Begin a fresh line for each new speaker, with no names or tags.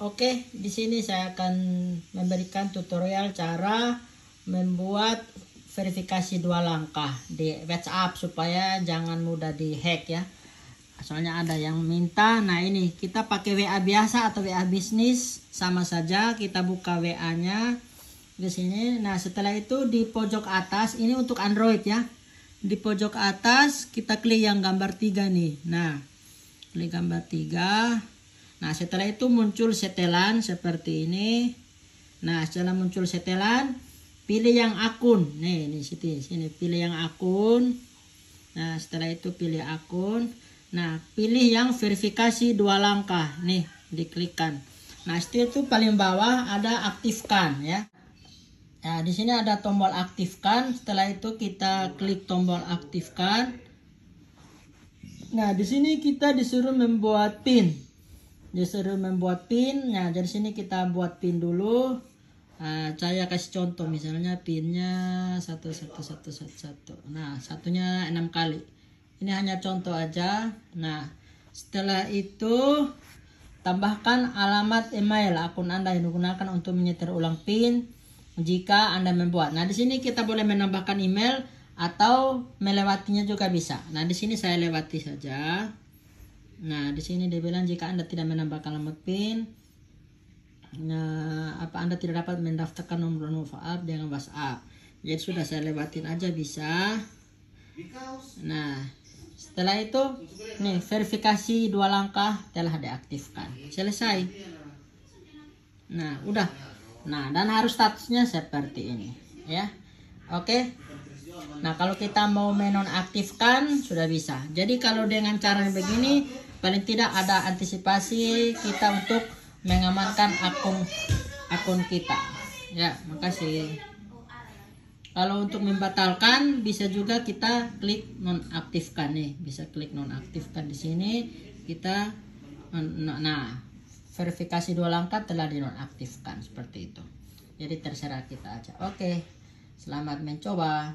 Oke, di sini saya akan memberikan tutorial cara membuat verifikasi dua langkah di WhatsApp supaya jangan mudah dihack ya. Soalnya ada yang minta. Nah, ini kita pakai WA biasa atau WA bisnis sama saja. Kita buka WA-nya di sini. Nah, setelah itu di pojok atas ini untuk Android ya. Di pojok atas kita klik yang gambar tiga nih. Nah, klik gambar tiga Nah, setelah itu muncul setelan seperti ini. Nah, setelah muncul setelan, pilih yang akun. Nih, ini sini, sini pilih yang akun. Nah, setelah itu pilih akun. Nah, pilih yang verifikasi dua langkah. Nih, diklikkan. Nah, setelah itu paling bawah ada aktifkan ya. Nah, di sini ada tombol aktifkan. Setelah itu kita klik tombol aktifkan. Nah, di sini kita disuruh membuat PIN disuruh membuat pin. Nah dari sini kita buat pin dulu. Nah, saya kasih contoh misalnya pinnya satu satu satu satu satu. Nah satunya enam kali. Ini hanya contoh aja. Nah setelah itu tambahkan alamat email. Akun anda yang digunakan untuk menyetor ulang pin jika anda membuat. Nah di sini kita boleh menambahkan email atau melewatinya juga bisa. Nah di sini saya lewati saja Nah, di sini dia bilang jika Anda tidak menambahkan alamat PIN, nah, apa Anda tidak dapat mendaftarkan nomor WhatsApp dengan WhatsApp. Jadi sudah saya lewatin aja bisa. Nah, setelah itu nih verifikasi dua langkah telah diaktifkan. Selesai. Nah, udah. Nah, dan harus statusnya seperti ini, ya. Oke. Nah, kalau kita mau menonaktifkan sudah bisa. Jadi kalau dengan cara begini paling tidak ada antisipasi kita untuk mengamankan akun akun kita. Ya makasih. Kalau untuk membatalkan bisa juga kita klik nonaktifkan nih. Bisa klik nonaktifkan di sini. Kita nah verifikasi dua langkah telah dinonaktifkan seperti itu. Jadi terserah kita aja. Oke selamat mencoba